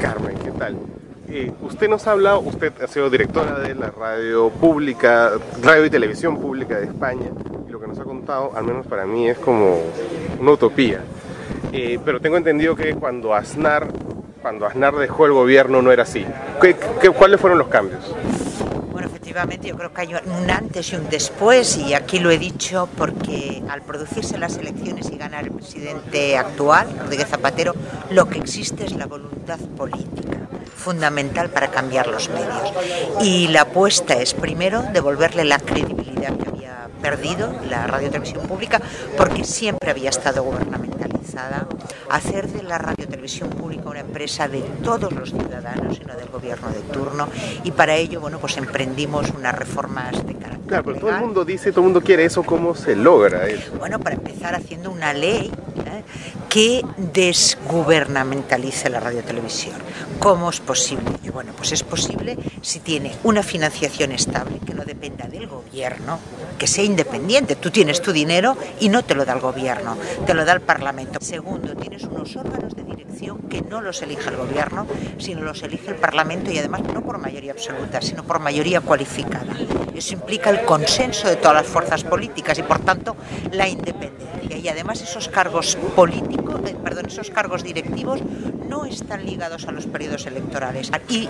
Carmen, ¿qué tal? Eh, usted nos ha hablado, usted ha sido directora de la radio pública, radio y televisión pública de España, y lo que nos ha contado, al menos para mí, es como una utopía. Eh, pero tengo entendido que cuando Aznar, cuando dejó el gobierno no era así. ¿Qué, qué, cuáles fueron los cambios? Efectivamente, yo creo que hay un antes y un después, y aquí lo he dicho porque al producirse las elecciones y ganar el presidente actual, Rodríguez Zapatero, lo que existe es la voluntad política fundamental para cambiar los medios. Y la apuesta es, primero, devolverle la credibilidad perdido la radio televisión pública, porque siempre había estado gubernamentalizada, hacer de la radio televisión pública una empresa de todos los ciudadanos y no del gobierno de turno, y para ello, bueno, pues emprendimos unas reformas de carácter Claro, pero todo el mundo dice, todo el mundo quiere eso, ¿cómo se logra eso? Bueno, para empezar haciendo una ley. Que desgubernamentalice la radiotelevisión. ¿Cómo es posible? Y bueno, pues es posible si tiene una financiación estable que no dependa del gobierno, que sea independiente. Tú tienes tu dinero y no te lo da el gobierno, te lo da el Parlamento. Segundo, tienes unos órganos de dirección que no los elige el gobierno, sino los elige el Parlamento y además no por mayoría absoluta, sino por mayoría cualificada. Eso implica el consenso de todas las fuerzas políticas y por tanto la independencia. Y además esos cargos políticos, eh, perdón, esos cargos directivos no están ligados a los periodos electorales. Y,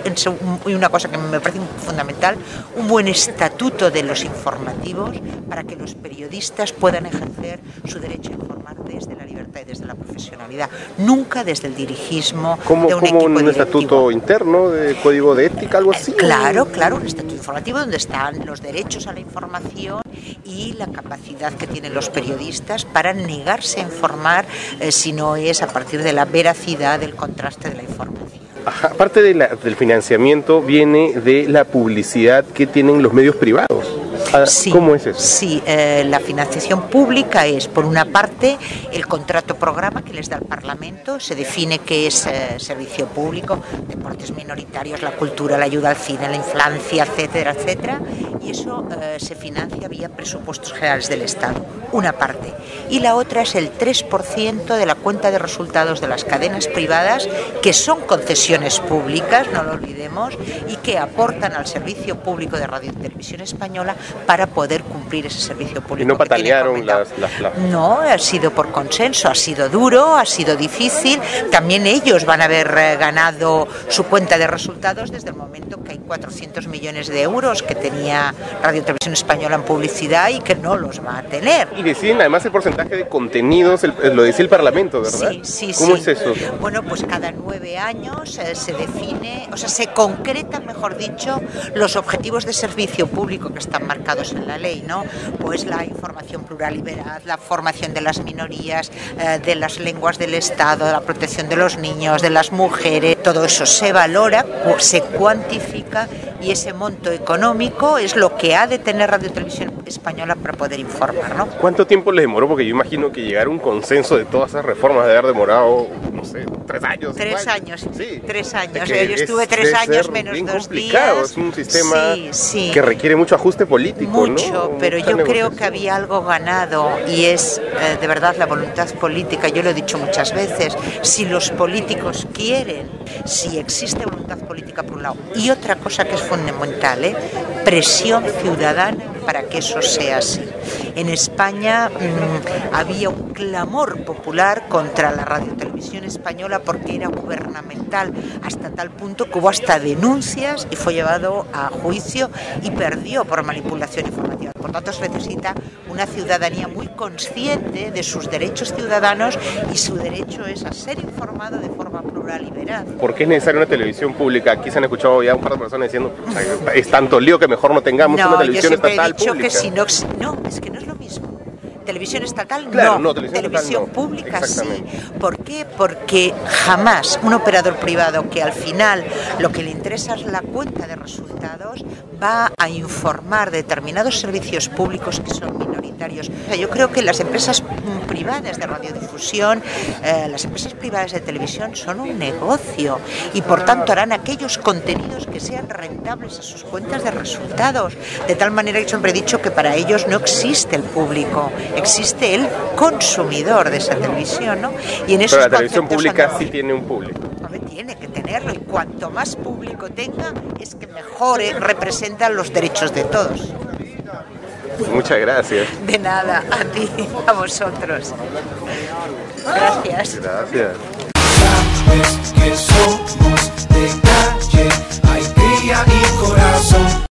y una cosa que me parece fundamental, un buen estatuto de los informativos para que los periodistas puedan ejercer su derecho a informar desde la libertad y desde la profesionalidad, nunca desde el dirigismo ¿Cómo, de un como equipo un directivo. estatuto interno de código de ética, algo así? Claro, claro, un estatuto informativo donde están los derechos a la información y la capacidad que tienen los periodistas para negarse a informar eh, si no es a partir de la veracidad del contraste de la información. Aparte de la- del financiamiento, viene de la publicidad que tienen los medios privados. Ah, Sí, ¿Cómo es eso? Sí, eh, la financiación pública es, por una parte, el contrato programa que les da el Parlamento, se define qué es eh, servicio público, deportes minoritarios, la cultura, la ayuda al cine, la infancia, etcétera, etcétera, y eso eh, se financia vía presupuestos generales del Estado, una parte. Y la otra es el 3% de la cuenta de resultados de las cadenas privadas, que son concesiones públicas, no lo olvidemos, y que aportan al servicio público de radio y televisión española para poder cumplir ese servicio público. Y no patalearon las, las plazas. No, ha sido por consenso, ha sido duro, ha sido difícil. También ellos van a haber eh, ganado su cuenta de resultados desde el momento que hay 400 millones de euros que tenía Radio Televisión Española en publicidad y que no los va a tener. Y deciden además el porcentaje de contenidos, el- lo decía el Parlamento, ¿verdad? Sí, sí, ¿Cómo sí. es eso? Bueno, pues cada nueve años eh, se define, o sea, se concretan, mejor dicho, los objetivos de servicio público que están marcados en la ley, ¿no? Pues la información plural y veraz, la formación de las minorías, eh, de las lenguas del Estado, la protección de los niños, de las mujeres, todo eso se valora, se cuantifica y ese monto económico es lo que ha de tener Radio Televisión Española para poder informar, ¿no? ¿Cuánto tiempo les demoró? Porque yo imagino que llegar a un consenso de todas esas reformas debe haber demorado, no sé, tres años. Tres años, Sí. tres años. Yo es- estuve tres años menos bien dos complicado. días. Es un sistema Sí, sí. que requiere mucho ajuste político, Mucho, ¿no? pero Mucha yo creo que había algo ganado y es eh, de verdad la voluntad política. Yo lo he dicho muchas veces. Si los políticos quieren, si existe voluntad política por un lado y otra cosa que es fundamental, ¿eh? Presión ciudadana para que eso sea así. En España mm, había un clamor popular contra la radiotelevisión española porque era gubernamental hasta tal punto que hubo hasta denuncias y fue llevado a juicio y perdió por manipulación informativa. Por tanto, se necesita una ciudadanía muy consciente de sus derechos ciudadanos y su derecho es a ser informado de forma y veraz. ¿Por qué es necesaria una televisión pública? Aquí se han escuchado ya un par de personas diciendo, "Ay, es tanto lío que mejor no tengamos una yo televisión he estatal dicho pública. que si no, no, es que no es lo mismo. Televisión estatal Claro, no, no, televisión estatal no. pública sí. ¿Por qué? Porque jamás un operador privado que al final lo que le interesa es la cuenta de resultados va a informar de determinados servicios públicos que son minoritarios. O sea, yo creo que las empresas mm, privadas de radiodifusión, eh, las empresas privadas de televisión son un negocio y por tanto harán aquellos contenidos que sean rentables a sus cuentas de resultados. De tal manera que yo siempre he dicho que para ellos no existe el público, existe el consumidor de esa televisión, ¿no? Y en esos Pero la televisión pública sí tiene un público. Tiene que tenerlo y cuanto más público tenga es que mejor eh, representan los derechos de todos. Muchas gracias. De nada, a ti, a vosotros. Gracias. Gracias. Que somos de calle, hay y corazón.